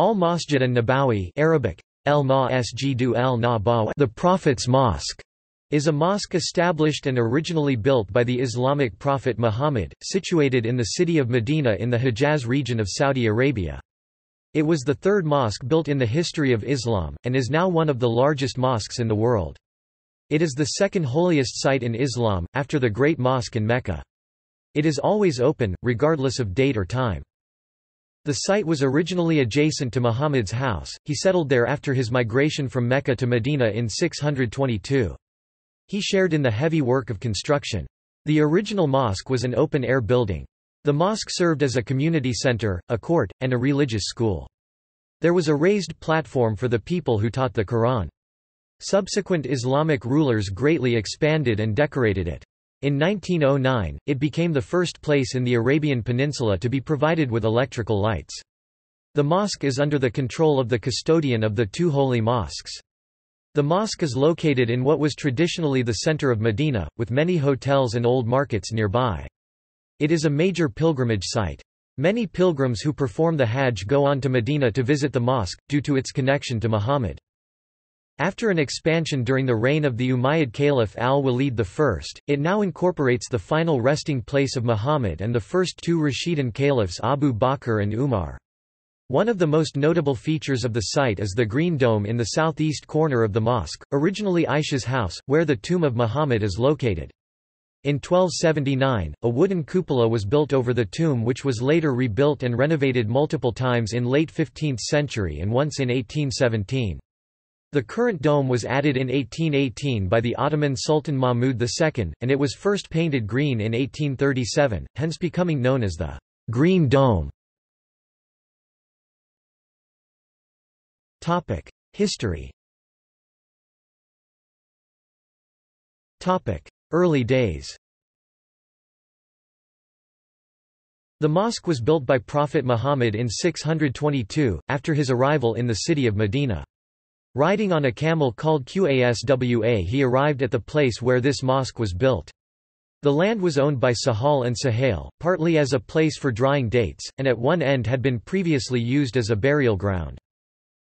Al-Masjid an-Nabawi Arabic, El Masjidu El Nabawi the Prophet's Mosque, is a mosque established and originally built by the Islamic prophet Muhammad, situated in the city of Medina in the Hejaz region of Saudi Arabia. It was the third mosque built in the history of Islam, and is now one of the largest mosques in the world. It is the second holiest site in Islam, after the Great Mosque in Mecca. It is always open, regardless of date or time. The site was originally adjacent to Muhammad's house, he settled there after his migration from Mecca to Medina in 622. He shared in the heavy work of construction. The original mosque was an open-air building. The mosque served as a community center, a court, and a religious school. There was a raised platform for the people who taught the Quran. Subsequent Islamic rulers greatly expanded and decorated it. In 1909, it became the first place in the Arabian Peninsula to be provided with electrical lights. The mosque is under the control of the custodian of the two holy mosques. The mosque is located in what was traditionally the center of Medina, with many hotels and old markets nearby. It is a major pilgrimage site. Many pilgrims who perform the Hajj go on to Medina to visit the mosque, due to its connection to Muhammad. After an expansion during the reign of the Umayyad Caliph al-Walid I, it now incorporates the final resting place of Muhammad and the first two Rashidun caliphs Abu Bakr and Umar. One of the most notable features of the site is the green dome in the southeast corner of the mosque, originally Aisha's house, where the tomb of Muhammad is located. In 1279, a wooden cupola was built over the tomb which was later rebuilt and renovated multiple times in late 15th century and once in 1817. The current dome was added in 1818 by the Ottoman Sultan Mahmud II, and it was first painted green in 1837, hence becoming known as the Green Dome. History. Early days. The mosque was built by Prophet Muhammad in 622, after his arrival in the city of Medina. Riding on a camel called Qaswa he arrived at the place where this mosque was built. The land was owned by Sahal and Sahel, partly as a place for drying dates, and at one end had been previously used as a burial ground.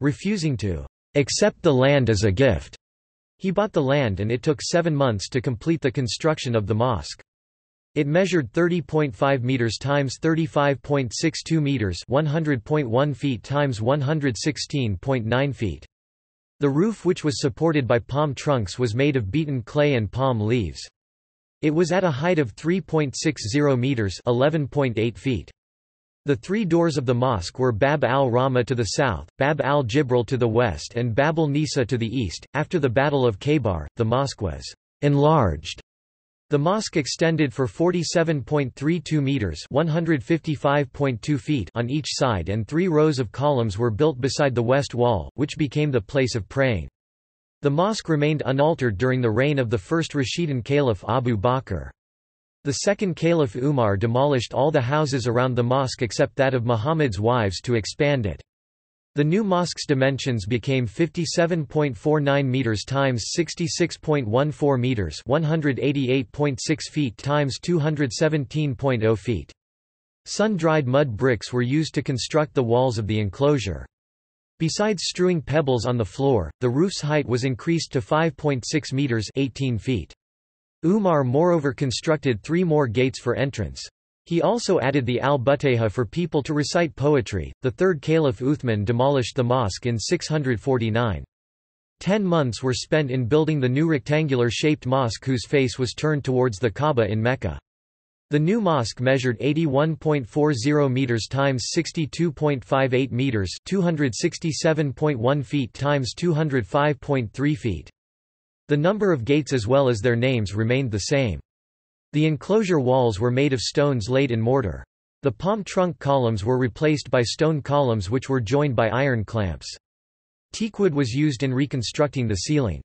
Refusing to accept the land as a gift, he bought the land and it took seven months to complete the construction of the mosque. It measured 30.5 meters times 35.62 meters, 100.1 feet times 116.9 feet. The roof which was supported by palm trunks was made of beaten clay and palm leaves. It was at a height of 3.60 meters, 11.8 feet. The three doors of the mosque were Bab al-Rahma to the south, Bab al-Jibril to the west and Bab al-Nisa to the east. After the Battle of Khaybar, the mosque was enlarged. The mosque extended for 47.32 meters, 155.2 feet on each side and 3 rows of columns were built beside the west wall, which became the place of praying. The mosque remained unaltered during the reign of the first Rashidun Caliph Abu Bakr. The second Caliph Umar demolished all the houses around the mosque except that of Muhammad's wives to expand it. The new mosque's dimensions became 57.49 meters times 66.14 meters, 188.6 feet times 217.0 feet. Sun-dried mud bricks were used to construct the walls of the enclosure. Besides strewing pebbles on the floor, the roof's height was increased to 5.6 meters, 18 feet. Umar moreover constructed three more gates for entrance. He also added the al-Buteha for people to recite poetry. The third Caliph Uthman demolished the mosque in 649. Ten months were spent in building the new rectangular-shaped mosque whose face was turned towards the Kaaba in Mecca. The new mosque measured 81.40 meters times 62.58 meters, 267.1 feet times 205.3 feet. The number of gates as well as their names remained the same. The enclosure walls were made of stones laid in mortar. The palm trunk columns were replaced by stone columns which were joined by iron clamps. Teakwood was used in reconstructing the ceiling.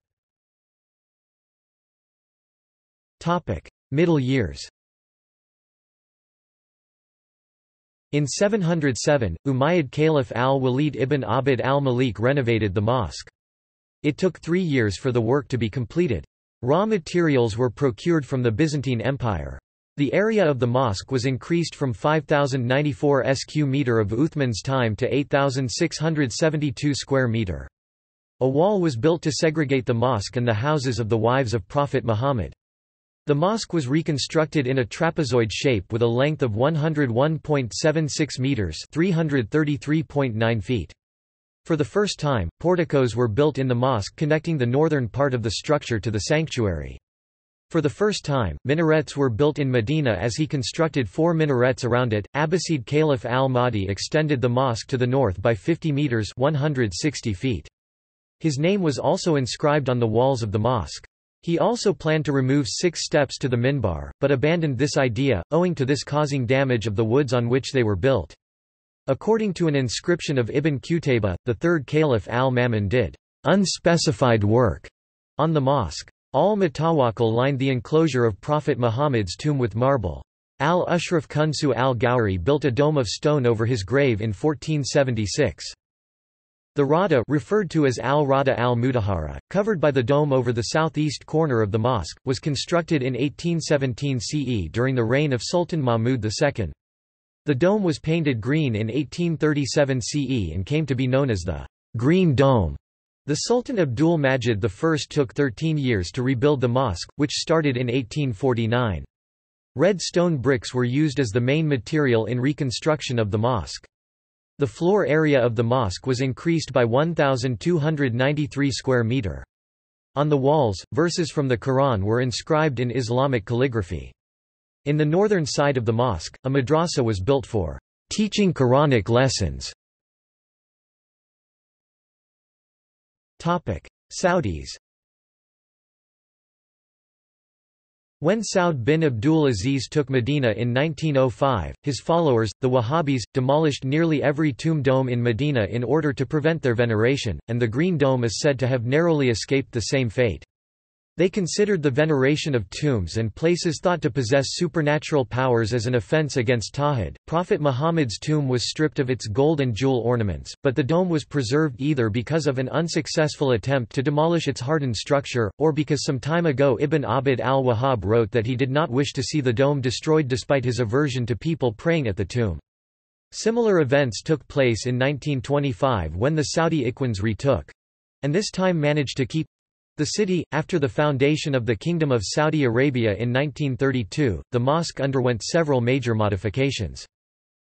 Middle years In 707, Umayyad Caliph al-Walid ibn Abd al-Malik renovated the mosque. It took three years for the work to be completed. Raw materials were procured from the Byzantine Empire. The area of the mosque was increased from 5094 sq meter of Uthman's time to 8672 square meter. A wall was built to segregate the mosque and the houses of the wives of Prophet Muhammad. The mosque was reconstructed in a trapezoid shape with a length of 101.76 meters, 333.9 feet. For the first time, porticos were built in the mosque connecting the northern part of the structure to the sanctuary. For the first time, minarets were built in Medina as he constructed four minarets around it. Abbasid Caliph al-Mahdi extended the mosque to the north by 50 meters, 160 feet. His name was also inscribed on the walls of the mosque. He also planned to remove six steps to the minbar, but abandoned this idea, owing to this causing damage of the woods on which they were built. According to an inscription of Ibn Qutayba, the third caliph al-Ma'mun did unspecified work on the mosque. Al-Mutawakkil lined the enclosure of Prophet Muhammad's tomb with marble. Al-Ashraf Qansuh al-Ghawri built a dome of stone over his grave in 1476. The Rada referred to as al-Rada al-Mutahara, covered by the dome over the southeast corner of the mosque, was constructed in 1817 CE during the reign of Sultan Mahmud II. The dome was painted green in 1837 CE and came to be known as the Green Dome. The Sultan Abdul Majid I took 13 years to rebuild the mosque, which started in 1849. Red stone bricks were used as the main material in reconstruction of the mosque. The floor area of the mosque was increased by 1,293 square meter. On the walls, verses from the Quran were inscribed in Islamic calligraphy. In the northern side of the mosque, a madrasa was built for teaching Quranic lessons. Saudis When Saud bin Abdul Aziz took Medina in 1905, his followers, the Wahhabis, demolished nearly every tomb dome in Medina in order to prevent their veneration, and the Green Dome is said to have narrowly escaped the same fate. They considered the veneration of tombs and places thought to possess supernatural powers as an offense against Tawhid. Prophet Muhammad's tomb was stripped of its gold and jewel ornaments, but the dome was preserved either because of an unsuccessful attempt to demolish its hardened structure, or because some time ago Ibn Abd al-Wahhab wrote that he did not wish to see the dome destroyed despite his aversion to people praying at the tomb. Similar events took place in 1925 when the Saudi Ikhwans retook and this time managed to keep the city, after the foundation of the Kingdom of Saudi Arabia in 1932, the mosque underwent several major modifications.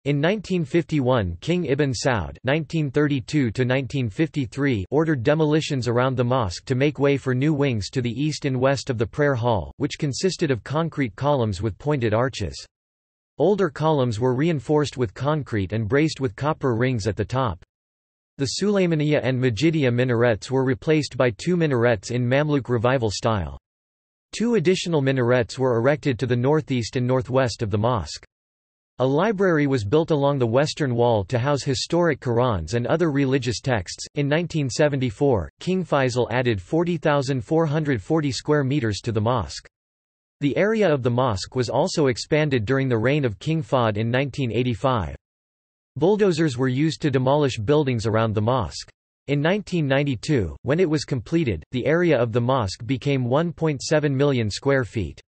In 1951 King Ibn Saud (1932–1953) ordered demolitions around the mosque to make way for new wings to the east and west of the prayer hall, which consisted of concrete columns with pointed arches. Older columns were reinforced with concrete and braced with copper rings at the top. The Sulaymaniya and Majidiyya minarets were replaced by two minarets in Mamluk revival style. Two additional minarets were erected to the northeast and northwest of the mosque. A library was built along the western wall to house historic Qurans and other religious texts. In 1974, King Faisal added 40,440 square meters to the mosque. The area of the mosque was also expanded during the reign of King Fahd in 1985. Bulldozers were used to demolish buildings around the mosque. In 1992, when it was completed, the area of the mosque became 1.7 million square feet.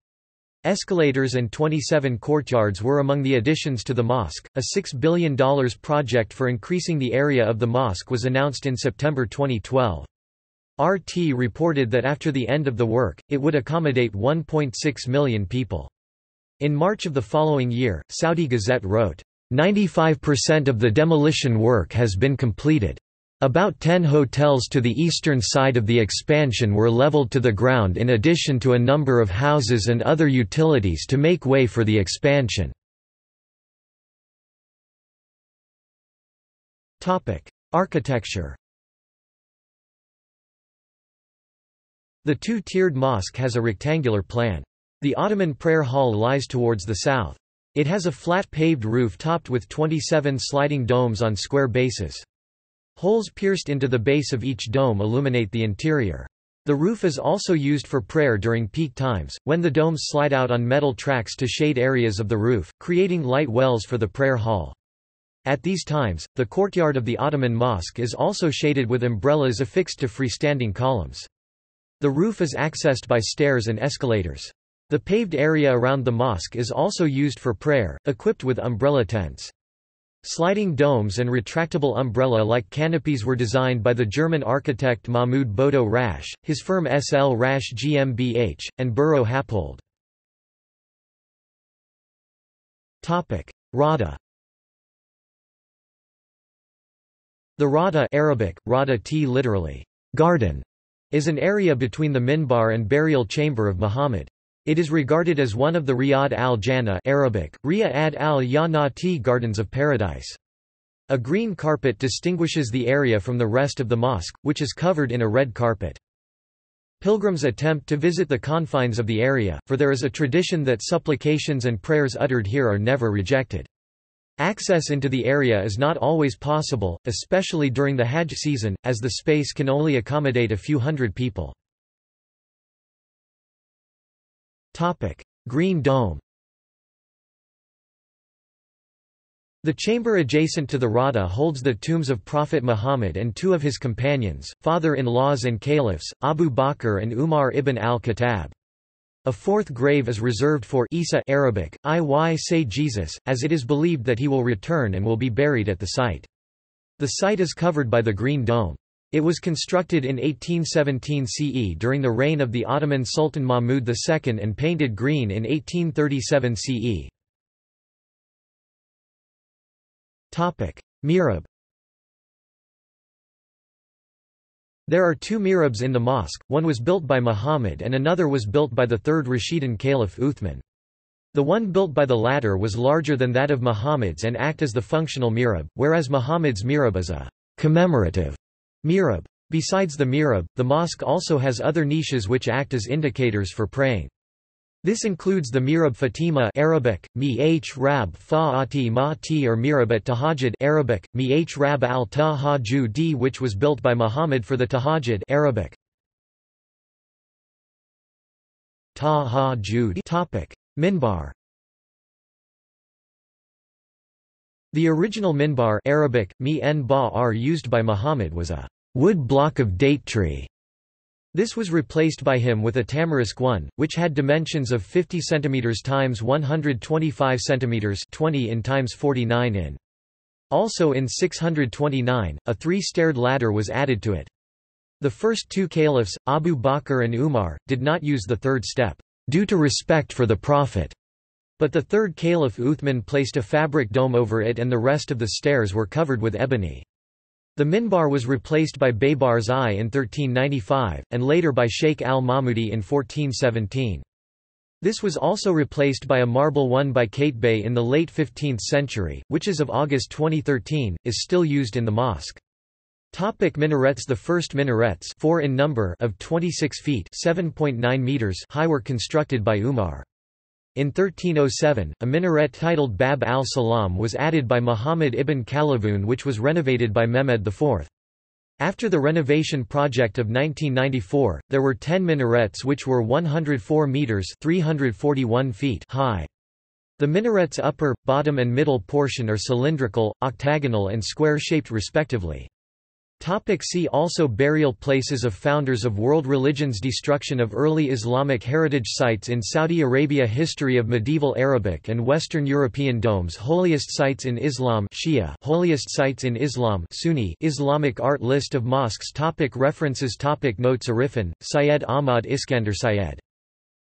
Escalators and 27 courtyards were among the additions to the mosque. A $6 billion project for increasing the area of the mosque was announced in September 2012. RT reported that after the end of the work, it would accommodate 1.6 million people. In March of the following year, Saudi Gazette wrote, 95% of the demolition work has been completed. About 10 hotels to the eastern side of the expansion were leveled to the ground in addition to a number of houses and other utilities to make way for the expansion. Architecture The two-tiered mosque has a rectangular plan. The Ottoman prayer hall lies towards the south. It has a flat paved roof topped with 27 sliding domes on square bases. Holes pierced into the base of each dome illuminate the interior. The roof is also used for prayer during peak times, when the domes slide out on metal tracks to shade areas of the roof, creating light wells for the prayer hall. At these times, the courtyard of the Ottoman mosque is also shaded with umbrellas affixed to freestanding columns. The roof is accessed by stairs and escalators. The paved area around the mosque is also used for prayer, equipped with umbrella tents. Sliding domes and retractable umbrella-like canopies were designed by the German architect Mahmoud Bodo Rasch, his firm SL Rasch GmbH, and Buro Happold. Rada The Rada Arabic, Rada t literally, garden, is an area between the minbar and burial chamber of Muhammad. It is regarded as one of the Riyad al-Jannah Arabic, Riyad al-Yanati Gardens of Paradise. A green carpet distinguishes the area from the rest of the mosque, which is covered in a red carpet. Pilgrims attempt to visit the confines of the area, for there is a tradition that supplications and prayers uttered here are never rejected. Access into the area is not always possible, especially during the Hajj season, as the space can only accommodate a few hundred people. Green Dome The chamber adjacent to the Rada holds the tombs of Prophet Muhammad and two of his companions, father-in-laws and caliphs, Abu Bakr and Umar ibn al-Khattab. A fourth grave is reserved for Isa Arabic, Iy say Jesus, as it is believed that he will return and will be buried at the site. The site is covered by the Green Dome. It was constructed in 1817 CE during the reign of the Ottoman Sultan Mahmud II and painted green in 1837 CE. Mihrab There are two mihrabs in the mosque, one was built by Muhammad and another was built by the third Rashidun caliph Uthman. The one built by the latter was larger than that of Muhammad's and act as the functional mihrab, whereas Muhammad's mihrab is a commemorative Mihrab. Besides the mihrab, the mosque also has other niches which act as indicators for praying. This includes the Mihrab Fatima Arabic, Mi-H Rab Fa'ati Ma-Ti or Mihrab at Tahajjud Arabic, Mi-H Rab al-Tahajjudi which was built by Muhammad for the Tahajjud Arabic. Minbar The original minbar Arabic, used by Muhammad was a wood block of date tree. This was replaced by him with a tamarisk one, which had dimensions of 50 cm times 125 cm 20 in times 49 in. Also in 629, a three-staired ladder was added to it. The first two caliphs, Abu Bakr and Umar, did not use the third step, due to respect for the Prophet. But the third caliph Uthman placed a fabric dome over it and the rest of the stairs were covered with ebony. The minbar was replaced by Baybars I in 1395, and later by Sheikh al-Mahmudi in 1417. This was also replaced by a marble one by Qaitbay in the late 15th century, which as of August 2013, is still used in the mosque. Topic minarets The first minarets four in number of 26 feet 7.9 meters high were constructed by Umar. In 1307, a minaret titled Bab al-Salam was added by Muhammad ibn Qalawun which was renovated by Mehmed IV. After the renovation project of 1994, there were 10 minarets which were 104 meters 341 feet high. The minaret's upper, bottom and middle portion are cylindrical, octagonal and square-shaped respectively. Topic see also Burial places of founders of world religions Destruction of early Islamic heritage sites in Saudi Arabia History of medieval Arabic and Western European domes Holiest sites in Islam Shia Holiest sites in Islam Sunni Islamic art List of mosques topic References topic Notes Arifin, Syed Ahmad Iskander Syed.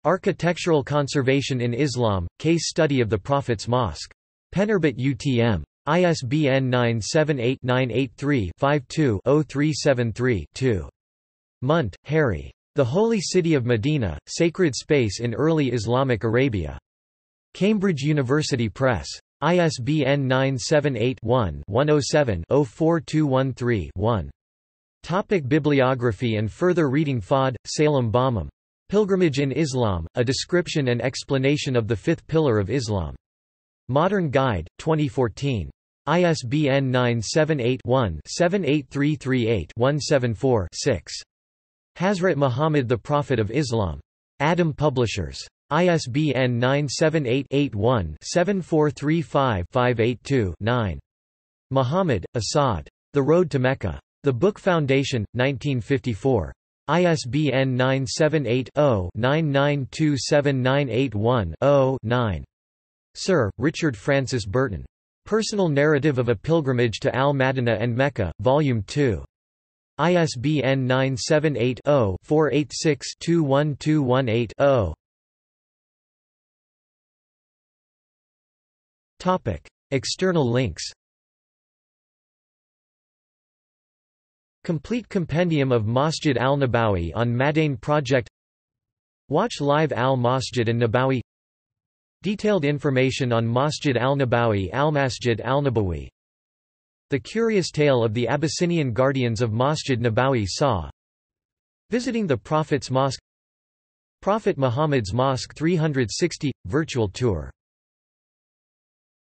Architectural Conservation in Islam, Case Study of the Prophet's Mosque. Penerbit UTM. ISBN 978-983-52-0373-2. Munt, Harry. The Holy City of Medina, Sacred Space in Early Islamic Arabia. Cambridge University Press. ISBN 978-1-107-04213-1. Topic Bibliography and further reading Fahd, Salem Bahman. Pilgrimage in Islam, A Description and Explanation of the Fifth Pillar of Islam. Modern Guide, 2014. ISBN 978-1-78338-174-6. Hazrat Muhammad the Prophet of Islam. Adam Publishers. ISBN 978-81-7435-582-9. Muhammad, Asad. The Road to Mecca. The Book Foundation, 1954. ISBN 978-0-9927981-0-9. Sir, Richard Francis Burton. Personal Narrative of a Pilgrimage to Al-Madinah and Mecca, Volume 2. ISBN 978-0-486-21218-0. External links Complete compendium of Masjid al-Nabawi on Madain project Watch live al-Masjid and Nabawi Detailed information on Masjid al-Nabawi al-Masjid al-Nabawi. The Curious Tale of the Abyssinian Guardians of Masjid Nabawi Saw. Visiting the Prophet's Mosque Prophet Muhammad's Mosque 360 – Virtual Tour